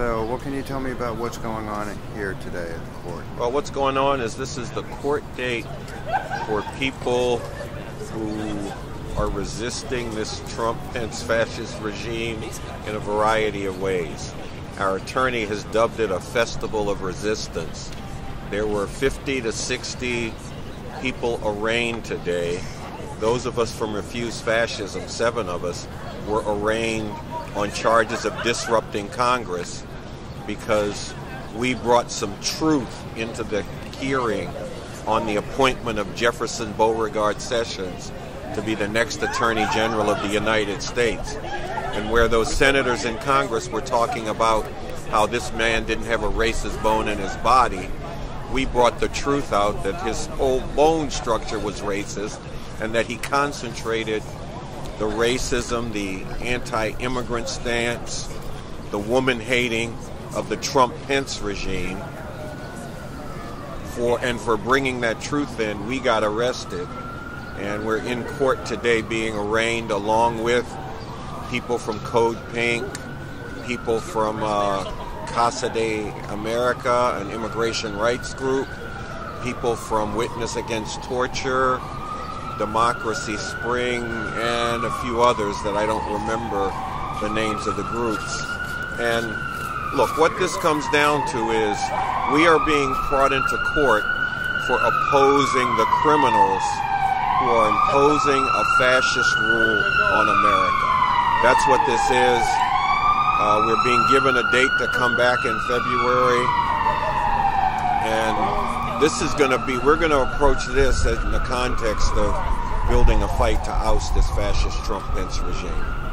So, what can you tell me about what's going on here today at the court? Well, what's going on is this is the court date for people who are resisting this Trump Pence fascist regime in a variety of ways. Our attorney has dubbed it a festival of resistance. There were 50 to 60 people arraigned today. Those of us from Refuse Fascism, seven of us, were arraigned on charges of disrupting Congress because we brought some truth into the hearing on the appointment of Jefferson Beauregard Sessions to be the next Attorney General of the United States. And where those senators in Congress were talking about how this man didn't have a racist bone in his body, we brought the truth out that his whole bone structure was racist and that he concentrated the racism, the anti immigrant stance, the woman hating of the Trump Pence regime. For, and for bringing that truth in, we got arrested. And we're in court today being arraigned along with people from Code Pink, people from uh, Casa de America, an immigration rights group, people from Witness Against Torture, Democracy Spring, and a few others that I don't remember the names of the groups. And look, what this comes down to is we are being brought into court for opposing the criminals who are imposing a fascist rule on America. That's what this is. Uh, we're being given a date to come back in February. And this is going to be, we're going to approach this in the context of building a fight to oust this fascist Trump Pence regime.